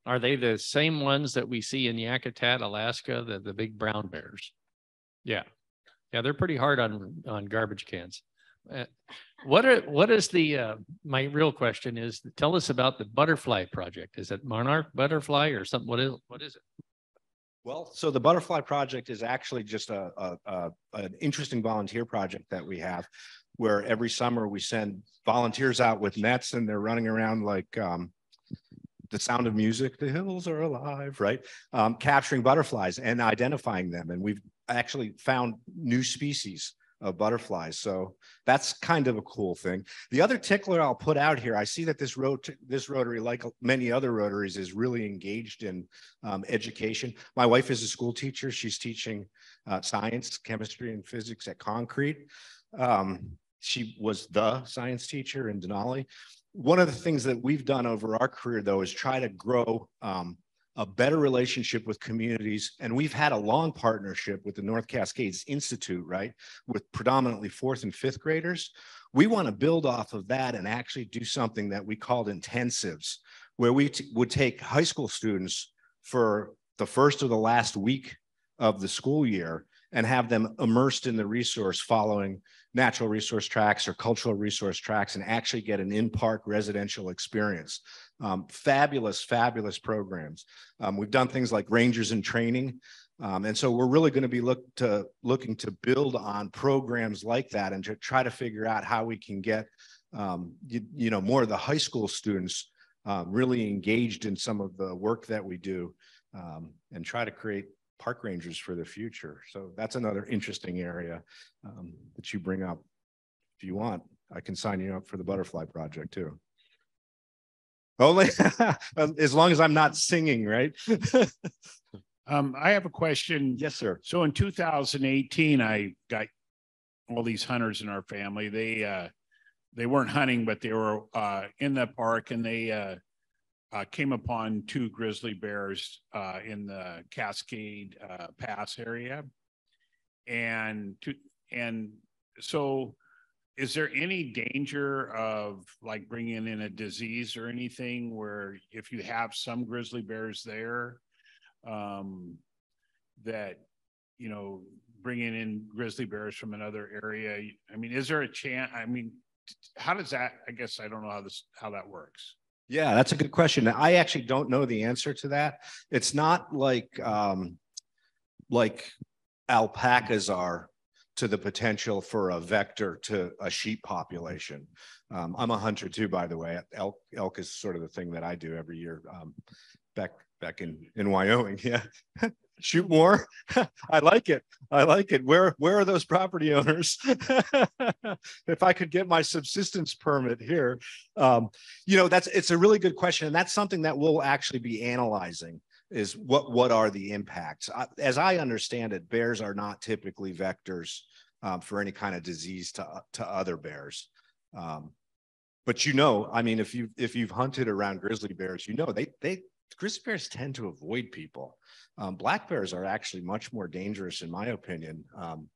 Are they the same ones that we see in Yakutat, Alaska, the, the big brown bears? Yeah. Yeah, they're pretty hard on on garbage cans. Uh, what are what is the uh, my real question is tell us about the butterfly project. Is it monarch butterfly or something? What is what is it? Well, so the butterfly project is actually just a, a, a an interesting volunteer project that we have, where every summer we send volunteers out with nets and they're running around like um, the sound of music, the hills are alive, right? Um, capturing butterflies and identifying them. And we've actually found new species of butterflies. So that's kind of a cool thing. The other tickler I'll put out here, I see that this rot this Rotary, like many other Rotaries, is really engaged in um, education. My wife is a school teacher. She's teaching uh, science, chemistry, and physics at Concrete. Um, she was the science teacher in Denali one of the things that we've done over our career, though, is try to grow um, a better relationship with communities. And we've had a long partnership with the North Cascades Institute, right, with predominantly fourth and fifth graders. We want to build off of that and actually do something that we called intensives, where we would take high school students for the first or the last week of the school year and have them immersed in the resource following natural resource tracks or cultural resource tracks and actually get an in-park residential experience. Um, fabulous, fabulous programs. Um, we've done things like rangers in training. Um, and so we're really going to be look to, looking to build on programs like that and to try to figure out how we can get um, you, you, know more of the high school students uh, really engaged in some of the work that we do um, and try to create park rangers for the future. So that's another interesting area um, that you bring up. If you want, I can sign you up for the butterfly project too. Only as long as I'm not singing, right? um, I have a question. Yes, sir. So in 2018, I got all these hunters in our family. They uh, they weren't hunting, but they were uh, in the park, and they uh, uh, came upon two grizzly bears uh, in the Cascade uh, Pass area, and to and so is there any danger of like bringing in a disease or anything where if you have some grizzly bears there um, that you know bringing in grizzly bears from another area i mean is there a chance i mean how does that i guess i don't know how this how that works yeah, that's a good question. I actually don't know the answer to that. It's not like um, like alpacas are to the potential for a vector to a sheep population. Um, I'm a hunter too, by the way. Elk, elk is sort of the thing that I do every year. Um, back back in in Wyoming, yeah. Shoot more. I like it. I like it. Where where are those property owners? if I could get my subsistence permit here, um, you know, that's it's a really good question, and that's something that we'll actually be analyzing. Is what what are the impacts? As I understand it, bears are not typically vectors um, for any kind of disease to to other bears. Um, but you know, I mean, if you if you've hunted around grizzly bears, you know they they grizzly bears tend to avoid people. Um, black bears are actually much more dangerous, in my opinion, um,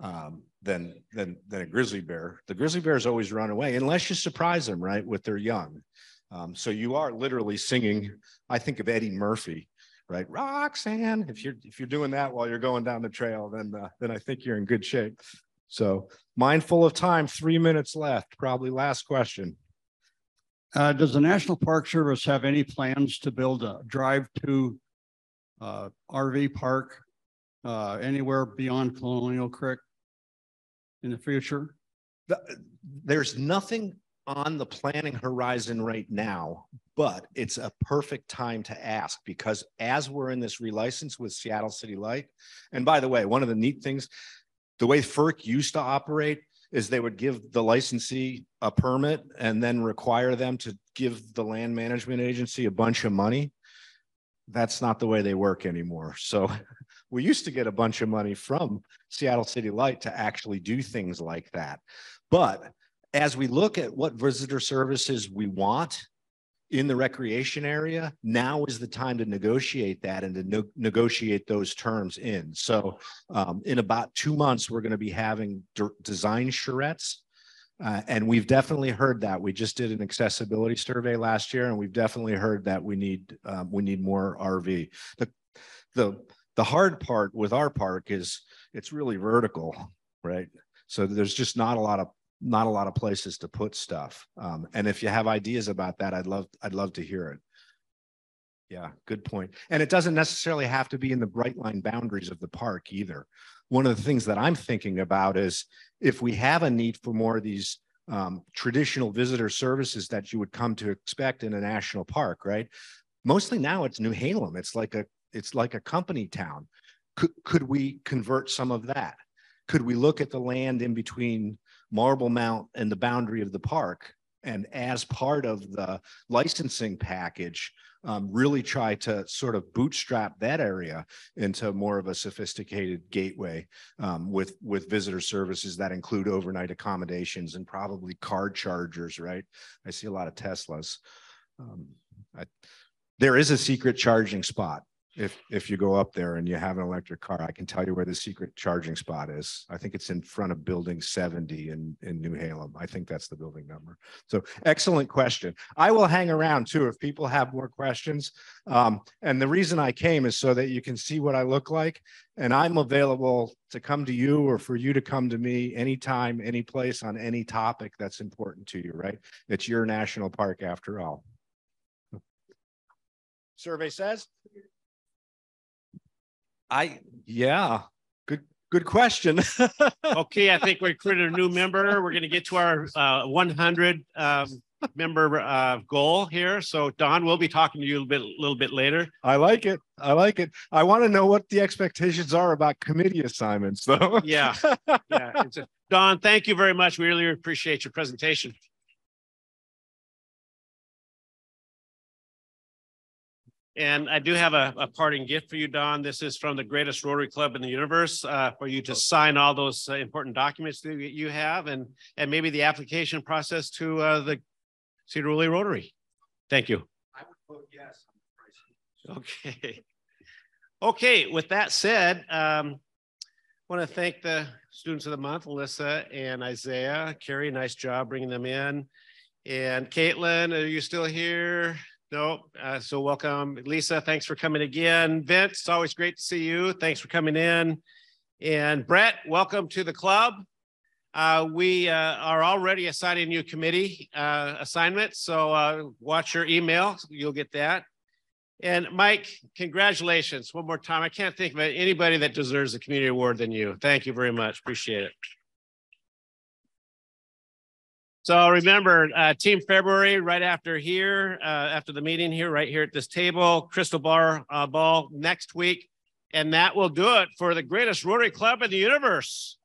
um, than than than a grizzly bear. The grizzly bears always run away unless you surprise them, right, with their young. Um, so you are literally singing. I think of Eddie Murphy, right? Roxanne. If you're if you're doing that while you're going down the trail, then uh, then I think you're in good shape. So mindful of time, three minutes left. Probably last question. Uh, does the National Park Service have any plans to build a drive to uh, RV park uh, anywhere beyond Colonial Creek in the future? The, there's nothing on the planning horizon right now, but it's a perfect time to ask because as we're in this relicense with Seattle City Light, and by the way, one of the neat things, the way FERC used to operate is they would give the licensee a permit and then require them to give the land management agency a bunch of money. That's not the way they work anymore. So we used to get a bunch of money from Seattle City Light to actually do things like that. But as we look at what visitor services we want in the recreation area, now is the time to negotiate that and to negotiate those terms in. So um, in about two months, we're going to be having design charrettes. Uh, and we've definitely heard that. We just did an accessibility survey last year, and we've definitely heard that we need um, we need more RV. The the the hard part with our park is it's really vertical, right? So there's just not a lot of not a lot of places to put stuff. Um, and if you have ideas about that, I'd love I'd love to hear it. Yeah, good point. And it doesn't necessarily have to be in the bright line boundaries of the park either. One of the things that I'm thinking about is if we have a need for more of these um, traditional visitor services that you would come to expect in a national park, right? Mostly now it's Newhalem. It's like a it's like a company town. Could could we convert some of that? Could we look at the land in between Marblemount and the boundary of the park. And as part of the licensing package, um, really try to sort of bootstrap that area into more of a sophisticated gateway um, with with visitor services that include overnight accommodations and probably car chargers. Right? I see a lot of Teslas. Um, I, there is a secret charging spot if, if you go up there and you have an electric car, I can tell you where the secret charging spot is. I think it's in front of building seventy in, in Newhalem. I think that's the building number. So excellent question. I will hang around too if people have more questions. Um, and the reason I came is so that you can see what I look like. And I'm available to come to you or for you to come to me anytime, any place on any topic that's important to you, right? It's your national park after all. Survey says? I, yeah, good, good question. Okay, I think we recruited a new member. We're going to get to our uh, 100 um, member uh, goal here. So Don, we'll be talking to you a little bit, a little bit later. I like it. I like it. I want to know what the expectations are about committee assignments though. Yeah, yeah. A- Don, thank you very much. We really appreciate your presentation. And I do have a, a parting gift for you, Don. This is from the greatest Rotary Club in the universe uh, for you to sign all those uh, important documents that you have and, and maybe the application process to uh, the Sedro-Woolley Rotary. Thank you. I would vote yes. Okay. Okay, with that said, um, want to thank the students of the month, Alyssa and Isaiah. Carrie, nice job bringing them in. And Caitlin, are you still here? No, uh, so welcome. Lisa, thanks for coming again. Vince, it's always great to see you. Thanks for coming in. And Brett, welcome to the club. Uh, we uh, are already assigning you committee uh, assignments, so uh, watch your email. You'll get that. And Mike, congratulations one more time. I can't think of anybody that deserves a community award than you. Thank you very much. Appreciate it. So remember, uh, Team February, right after here, uh, after the meeting here, right here at this table, Crystal Bar uh, Ball next week. And that will do it for the greatest Rotary Club in the universe.